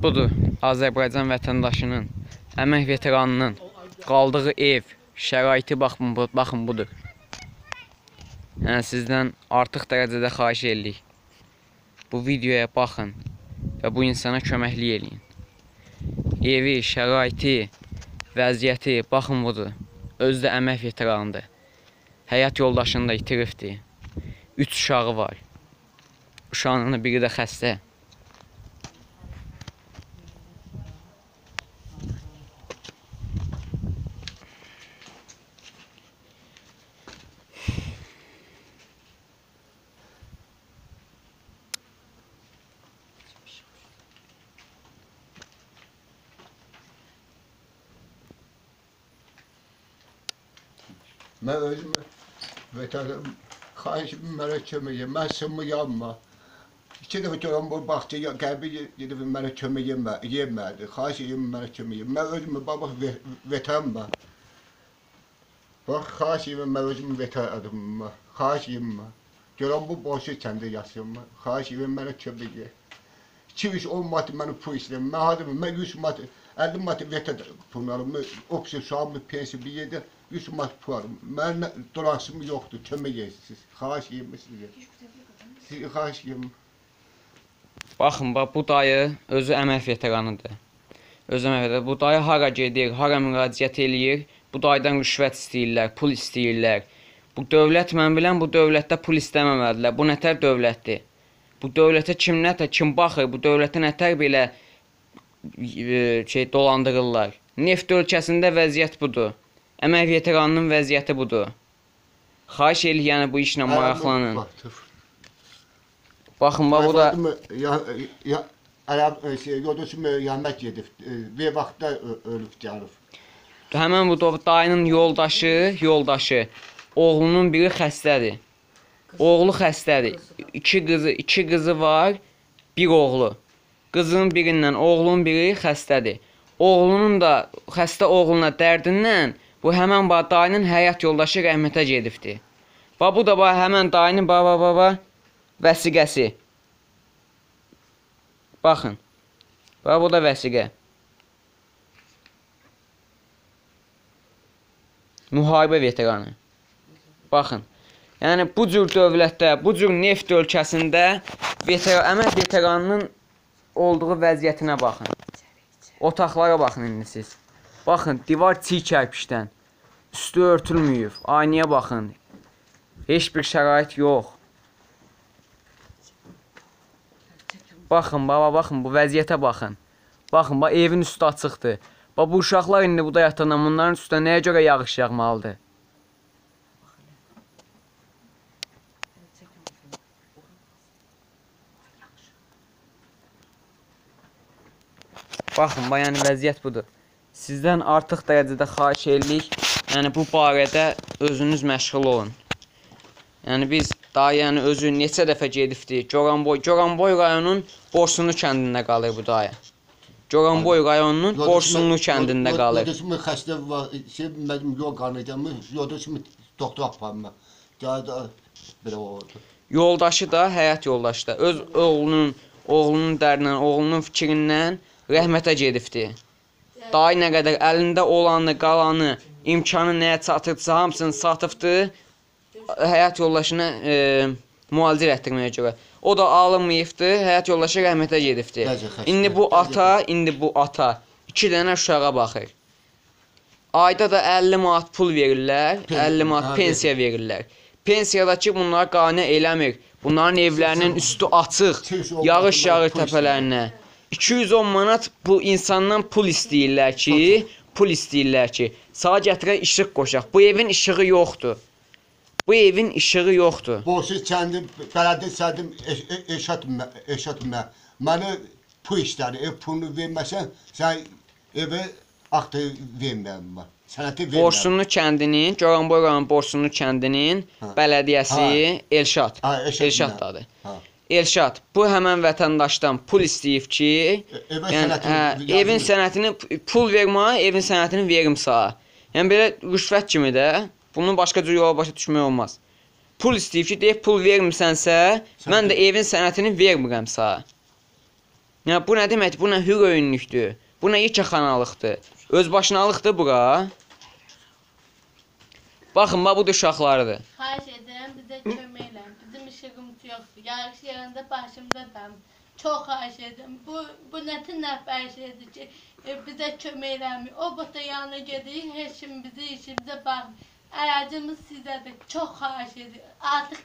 Budur Azərbaycan vətəndaşının, əmək veteranının qaldığı ev, şəraiti baxın, baxın budur. Yəni sizdən artıq dərəcədə xahiş edirik. Bu videoya baxın və bu insana köməklik eləyin. Evi, şəraiti, vəziyyəti baxın budur. Özü də əmək veteranıdır. Həyat yoldaşını da itiribdir. 3 uşağı var. Uşağının biri də xəstə. Mən özüm vətənəm, xahişim mənə kömək et, mən sımıyamma. İki dəfə görəm bu bağça ya qəbi gedib mənə kömək yemə, yemədi. Xahiş edirəm mənə kömək et. Mən özüm baba vətənmə. Bax, xahiş edirəm mən özüm vətənəm. Xahiş edirəm. Görəm bu boşu kəndə yaşayım. Xahiş edirəm mənə kömək et. 210 manat mənim pul istəyirəm. Mən hadım, mən 100 manat, 50 manat vətən pulunu alım. Oksijen şamlı pensiya bir yerdə 100 manat pul alım. Mən dolaşım yoxdur, kömək edirsiniz. Xahiş edirəm sizə. Sizi xahiş edirəm. Baxın, bax bu dayı özü əmək veteranıdır. Özü əmək veteranı. Bu dayı hara gedir, hara müraciət eləyir, bu dayıdan rüşvət istəyirlər, pul istəyirlər. Bu dövlət mən bilən bu dövlətdə pul istəməməlidirlər. Bu nətər dövlətdir? Bu dövlətə kim nətər kim baxır? Bu dövlətə nətər belə e, şey dolandırırlar? Neft ölkəsində vəziyyət budur. Əmək veteranının vəziyyəti budur. Xahiş eləyir, yəni bu işlə maraqlanın. Baxın, bax bu da Ərəb şey yoldaşım yemək yedi. Bir vaxtda ölüb gəlib. Həmən bu da- dayının yoldaşı, yoldaşı. Oğlunun biri xəstədir. Oğlu xəstədir. İki qızı, iki qızı var, bir oğlu. Qızın birindən oğlunun biri xəstədir. Oğlunun da xəstə oğluna dərdindən bu həmən ba dayının həyat yoldaşı rəhmətə gedibdi. Bax bu da bax həmən dayının baba baba vəsiqəsi. Baxın. Bax bu da vəsiqə. Müharibə veteranı. Baxın. Yəni bu cür dövlətdə, bu cür neft ölkəsində veteran, əmək veteranının olduğu vəziyyətinə baxın. Otaqlara baxın indi siz. Baxın, divar çiy kərpişdən. Üstü örtülməyib. Aynaya baxın. Heç bir şərait yox. Baxın, baba, baxın, bu vəziyyətə baxın. Baxın, bax evin üstü açıqdır. Bax bu uşaqlar indi burada yatanda bunların üstünə nəyə görə yağış yağmalıdır? Baxın, bax yəni vəziyyət budur. Sizdən artıq dərəcədə xahiş edirik. Yəni bu barədə özünüz məşğul olun. Yəni biz daha yəni özü neçə dəfə gedibdi. Goranboy, Goranboy rayonunun Borsunlu kəndində qalır bu dayı. Goranboy rayonunun Borsunlu kəndində qalır. Yoldaşım xəstə var, şey bilmədim, yol qanıcam. Yoldaşım doktor aparma. Gəldi belə oldu. Yoldaşı da həyat yoldaşı da öz oğlunun oğlunun dərdindən, oğlunun fikrindən rəhmətə gedibdi. Dayı nə qədər əlində olanı, qalanı, imkanı nəyə çatırsa hamısını satıbdı. Həyat yoldaşına e, müalicə etdirməyə görə. O da alınmayıbdı, həyat yoldaşı rəhmətə gedibdi. İndi bu ata, indi bu ata 2 dənə uşağa baxır. Ayda da 50 manat pul verirlər, Pen- 50 ha, manat pensiya verirlər. Pensiyadakı bunlar qane eləmir. Bunların evlərinin üstü açıq, yağış yağır təpələrinə. 210 manat bu insandan pul istəyirlər ki, pul istəyirlər ki, sağa gətirək işıq qoşaq. Bu evin işığı yoxdur. Bu evin işığı yoxdur. Borsu kəndi bələdiyyə sədim eşat eşat mə. Mənə pul istədi. Ev pulunu verməsən, sən evə axtı verməyəm mən. Sənəti verməyəm. Borsunlu kəndinin, Goranboy rayon Borsunlu kəndinin Ha. bələdiyyəsi Elşad. Ha, Elşad Elşad mə. Elşad bu həmən vətəndaşdan pul istəyib ki, E- evə yəni sənətini hə, evin sənətini pul vermə, evin sənətini verim sağa. Yəni belə rüşvət kimi də bunun başqa cür yola başa düşmək olmaz. Pul istəyib ki, deyib pul vermisənsə, mən də evin sənətini vermirəm sağa. Ya bu nə deməkdir? Bu nə hür öyünlükdür? Bu nə yekəxanalıqdır? Özbaşınalıqdır bura. Baxın, bax bu da uşaqlarıdır. Xahiş edirəm bizə kömək eləyin. Bizim işığımız yoxdur. Yağış yağanda başımda dam. Çox xahiş edirəm. Bu bu nətin nəfər şeydir ki, e, bizə kömək eləmir. O bota yanına gedirik, heç kim bizi işimizə baxmır. Əracımız sizdədir. Çox xahiş edirəm. Artıq